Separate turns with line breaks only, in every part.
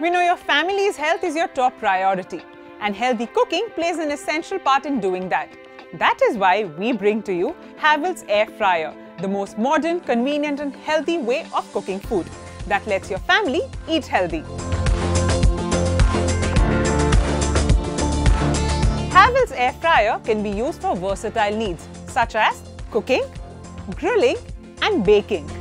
We know your family's health is your top priority, and healthy cooking plays an essential part in doing that. That is why we bring to you Havells Air Fryer, the most modern, convenient, and healthy way of cooking food that lets your family eat healthy. Havells Air Fryer can be used for versatile needs such as cooking, grilling, and baking.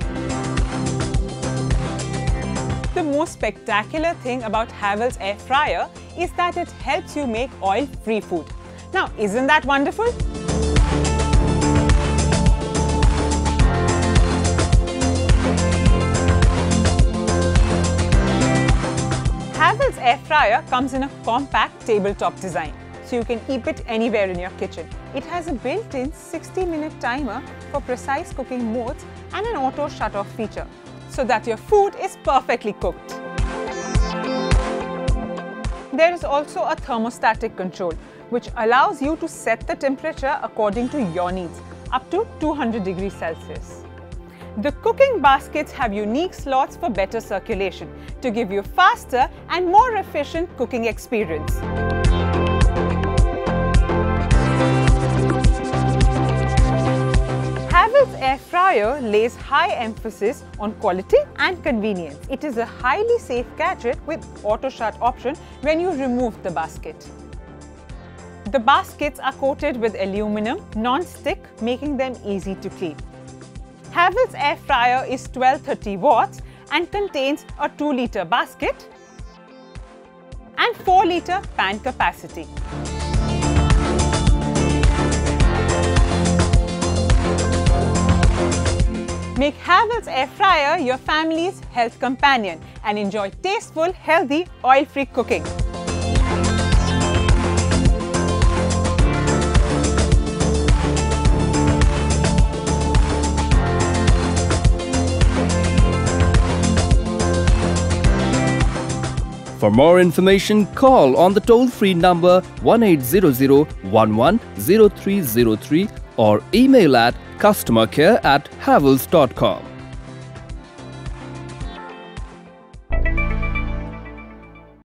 The most spectacular thing about Havells air fryer is that it helps you make oil-free food. Now, isn't that wonderful? Havells air fryer comes in a compact tabletop design, so you can keep it anywhere in your kitchen. It has a built-in 60-minute timer for precise cooking modes and an auto shut-off feature so that your food is perfectly cooked. There is also a thermostatic control which allows you to set the temperature according to your needs up to 200 degrees Celsius. The cooking baskets have unique slots for better circulation to give you faster and more efficient cooking experience. Fryer lays high emphasis on quality and convenience. It is a highly safe gadget with auto shut option when you remove the basket. The baskets are coated with aluminum non-stick making them easy to clean. Havells air fryer is 1230 watts and contains a 2 litre basket and 4 litre pan capacity. Make Havells air fryer your family's health companion and enjoy tasteful, healthy, oil-free cooking.
For more information, call on the toll-free number 1800 110303 or email at customercare at havells.com.